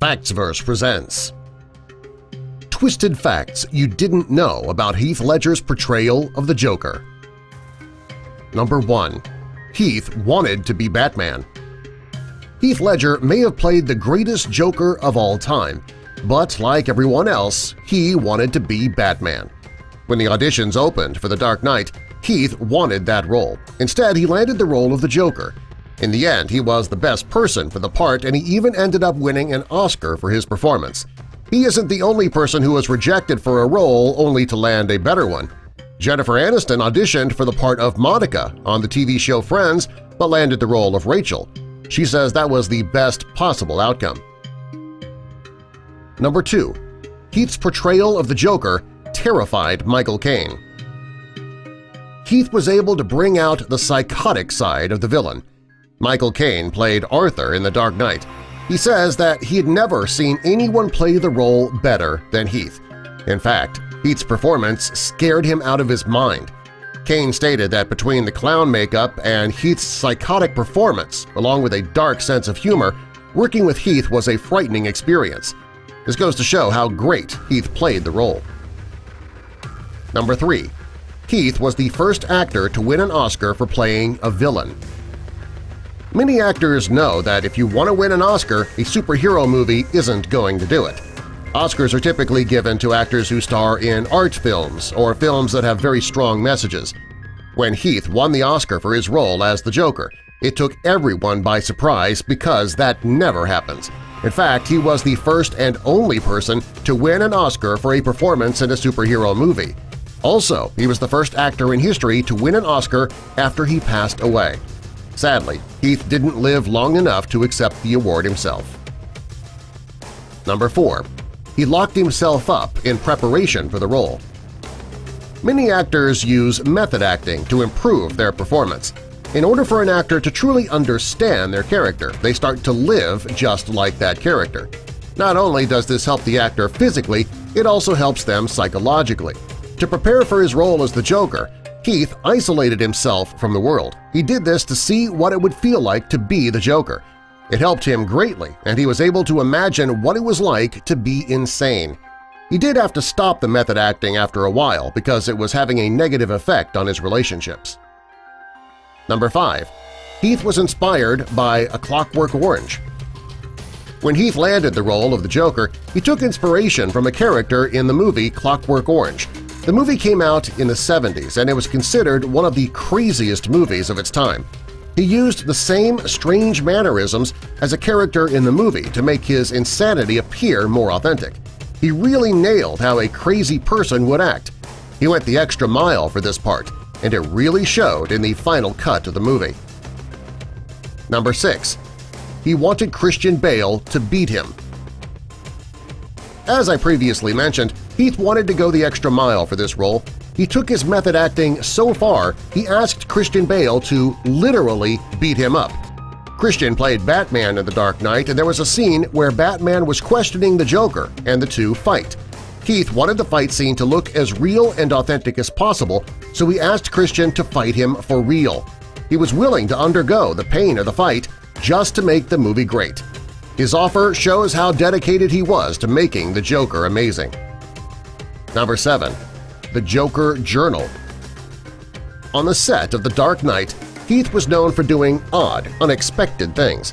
Factsverse presents Twisted Facts You Didn't Know About Heath Ledger's Portrayal of the Joker Number 1. Heath wanted to be Batman Heath Ledger may have played the greatest Joker of all time, but like everyone else, he wanted to be Batman. When the auditions opened for The Dark Knight, Heath wanted that role. Instead, he landed the role of the Joker, in the end, he was the best person for the part and he even ended up winning an Oscar for his performance. He isn't the only person who was rejected for a role only to land a better one. Jennifer Aniston auditioned for the part of Monica on the TV show Friends but landed the role of Rachel. She says that was the best possible outcome. Number 2. Heath's portrayal of the Joker terrified Michael Caine. Heath was able to bring out the psychotic side of the villain. Michael Caine played Arthur in The Dark Knight. He says that he had never seen anyone play the role better than Heath. In fact, Heath's performance scared him out of his mind. Caine stated that between the clown makeup and Heath's psychotic performance, along with a dark sense of humor, working with Heath was a frightening experience. This goes to show how great Heath played the role. Number 3. Heath was the first actor to win an Oscar for playing a villain. Many actors know that if you want to win an Oscar, a superhero movie isn't going to do it. Oscars are typically given to actors who star in art films or films that have very strong messages. When Heath won the Oscar for his role as the Joker, it took everyone by surprise because that never happens. In fact, he was the first and only person to win an Oscar for a performance in a superhero movie. Also, he was the first actor in history to win an Oscar after he passed away. Sadly, Heath didn't live long enough to accept the award himself. Number 4. He locked himself up in preparation for the role. Many actors use method acting to improve their performance. In order for an actor to truly understand their character, they start to live just like that character. Not only does this help the actor physically, it also helps them psychologically. To prepare for his role as the Joker, Heath isolated himself from the world. He did this to see what it would feel like to be the Joker. It helped him greatly, and he was able to imagine what it was like to be insane. He did have to stop the method acting after a while because it was having a negative effect on his relationships. Number 5. Heath was inspired by A Clockwork Orange. When Heath landed the role of the Joker, he took inspiration from a character in the movie Clockwork Orange, the movie came out in the 70s and it was considered one of the craziest movies of its time. He used the same strange mannerisms as a character in the movie to make his insanity appear more authentic. He really nailed how a crazy person would act. He went the extra mile for this part, and it really showed in the final cut of the movie. Number 6. He wanted Christian Bale to beat him. As I previously mentioned, Heath wanted to go the extra mile for this role. He took his method acting so far he asked Christian Bale to literally beat him up. Christian played Batman in The Dark Knight, and there was a scene where Batman was questioning the Joker, and the two fight. Heath wanted the fight scene to look as real and authentic as possible, so he asked Christian to fight him for real. He was willing to undergo the pain of the fight just to make the movie great. His offer shows how dedicated he was to making the Joker amazing. Number 7. The Joker Journal On the set of The Dark Knight, Heath was known for doing odd, unexpected things.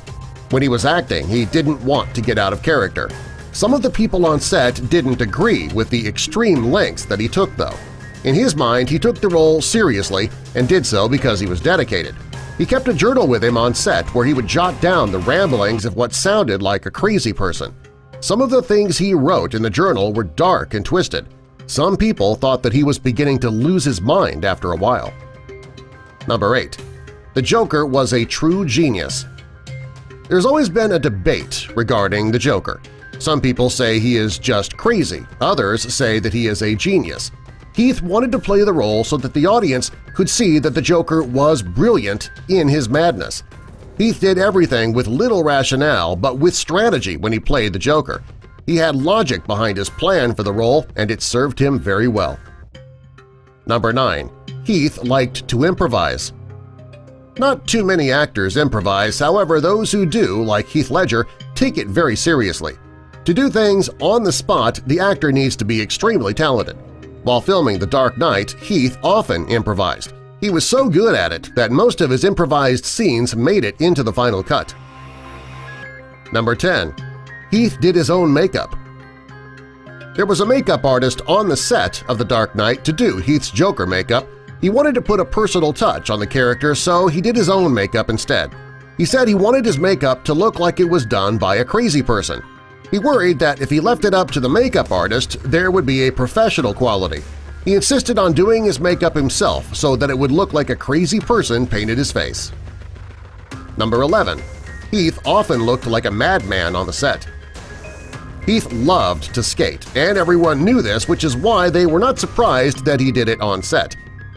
When he was acting, he didn't want to get out of character. Some of the people on set didn't agree with the extreme lengths that he took, though. In his mind, he took the role seriously and did so because he was dedicated. He kept a journal with him on set where he would jot down the ramblings of what sounded like a crazy person. Some of the things he wrote in the journal were dark and twisted, some people thought that he was beginning to lose his mind after a while. Number 8. The Joker was a true genius. There's always been a debate regarding the Joker. Some people say he is just crazy, others say that he is a genius. Heath wanted to play the role so that the audience could see that the Joker was brilliant in his madness. Heath did everything with little rationale but with strategy when he played the Joker, he had logic behind his plan for the role, and it served him very well. Number 9. Heath liked to improvise. Not too many actors improvise, however those who do, like Heath Ledger, take it very seriously. To do things on the spot, the actor needs to be extremely talented. While filming The Dark Knight, Heath often improvised. He was so good at it that most of his improvised scenes made it into the final cut. Number 10. Heath did his own makeup. There was a makeup artist on the set of The Dark Knight to do Heath's Joker makeup. He wanted to put a personal touch on the character, so he did his own makeup instead. He said he wanted his makeup to look like it was done by a crazy person. He worried that if he left it up to the makeup artist, there would be a professional quality. He insisted on doing his makeup himself so that it would look like a crazy person painted his face. Number 11. Heath often looked like a madman on the set. Heath loved to skate, and everyone knew this, which is why they were not surprised that he did it on set.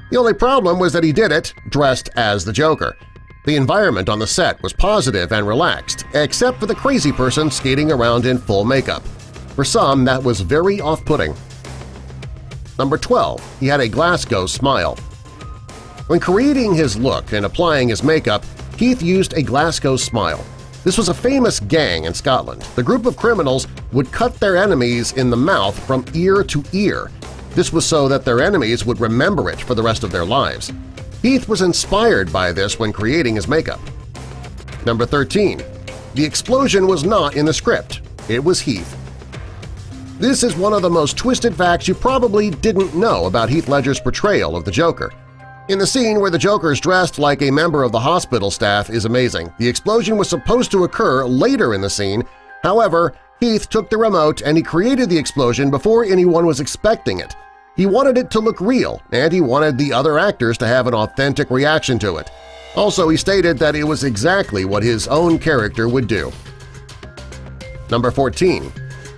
The only problem was that he did it dressed as the Joker. The environment on the set was positive and relaxed, except for the crazy person skating around in full makeup. For some, that was very off-putting. Number 12. He had a Glasgow smile. When creating his look and applying his makeup, Heath used a Glasgow smile. This was a famous gang in Scotland. The group of criminals would cut their enemies in the mouth from ear to ear. This was so that their enemies would remember it for the rest of their lives. Heath was inspired by this when creating his makeup. Number 13. The explosion was not in the script. It was Heath. This is one of the most twisted facts you probably didn't know about Heath Ledger's portrayal of the Joker. In the scene where the Joker is dressed like a member of the hospital staff is amazing. The explosion was supposed to occur later in the scene, however, Heath took the remote and he created the explosion before anyone was expecting it. He wanted it to look real, and he wanted the other actors to have an authentic reaction to it. Also, he stated that it was exactly what his own character would do. Number 14.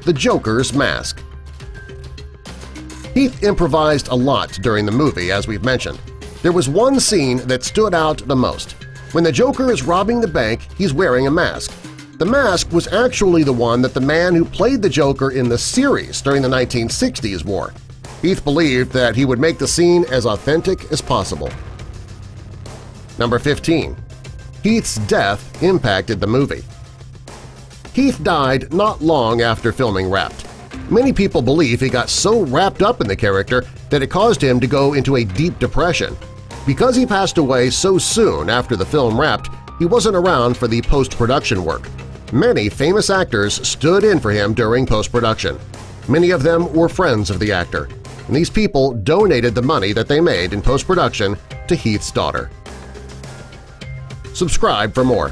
The Joker's Mask Heath improvised a lot during the movie, as we've mentioned. There was one scene that stood out the most. When the Joker is robbing the bank, he's wearing a mask. The mask was actually the one that the man who played the Joker in the series during the 1960s wore. Heath believed that he would make the scene as authentic as possible. Number 15. Heath's death impacted the movie. Heath died not long after filming Wrapped. Many people believe he got so wrapped up in the character that it caused him to go into a deep depression. Because he passed away so soon after the film Wrapped, he wasn't around for the post-production work. Many famous actors stood in for him during post-production. Many of them were friends of the actor and these people donated the money that they made in post-production to Heath's daughter. Subscribe for more.